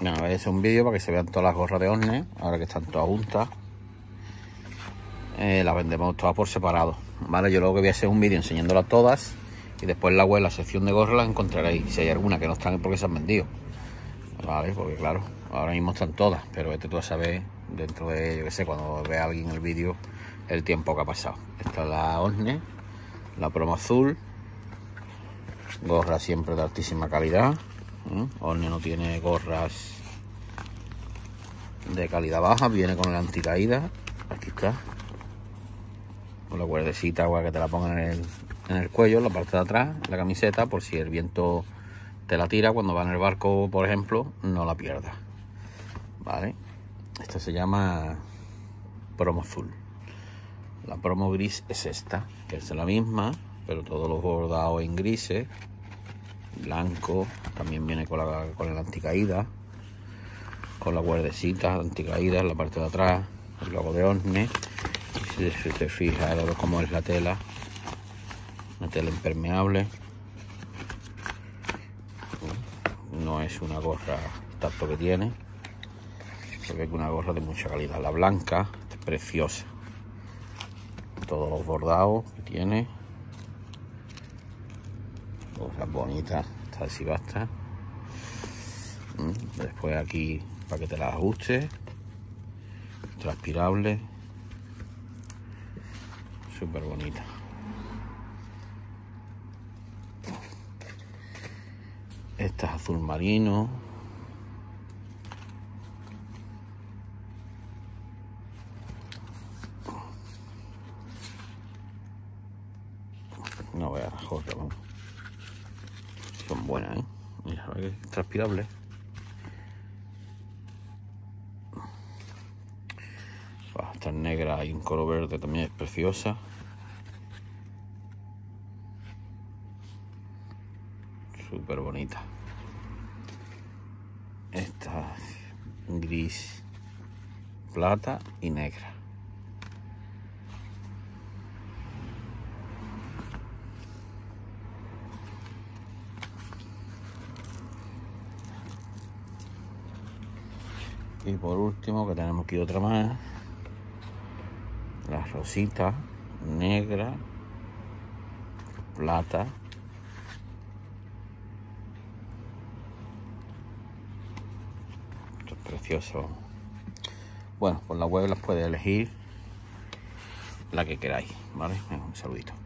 Bueno, voy a hacer un vídeo para que se vean todas las gorras de Orne, ahora que están todas juntas. Eh, las vendemos todas por separado, ¿vale? Yo luego que voy a hacer un vídeo enseñándolas todas y después en la web, en la sección de gorras, las encontraréis. Si hay alguna que no están es porque se han vendido, ¿vale? Porque claro, ahora mismo están todas, pero este tú a saber dentro de, yo qué sé, cuando vea alguien el vídeo, el tiempo que ha pasado. Esta es la Orne, la promo azul, gorra siempre de altísima calidad. ¿Eh? Orne no tiene gorras de calidad baja, viene con la anticaída. Aquí está. Con la cuerdecita agua que te la pongan en el, en el cuello, en la parte de atrás, la camiseta, por si el viento te la tira cuando va en el barco, por ejemplo, no la pierdas. Vale. Esta se llama promo azul. La promo gris es esta, que es la misma, pero todos los bordados en grises blanco, también viene con la, con la anticaída, con la guardecita anticaída en la parte de atrás, el logo de Orne. Si se te fija cómo es la tela, una tela impermeable. No es una gorra tanto que tiene, porque es una gorra de mucha calidad. La blanca preciosa. Todos los bordados que tiene cosas bonitas, esta si basta. Mm, después aquí para que te las ajuste transpirable, súper bonita. Esta es azul marino. No voy a joder, vamos son buenas, ¿eh? Mira, transpirable. Esta negra y un color verde también es preciosa. Súper bonita. Esta gris, plata y negra. Y por último, que tenemos aquí otra más. La rosita negra, plata. Esto es precioso. Bueno, por la web las puedes elegir la que queráis, ¿vale? Un saludito.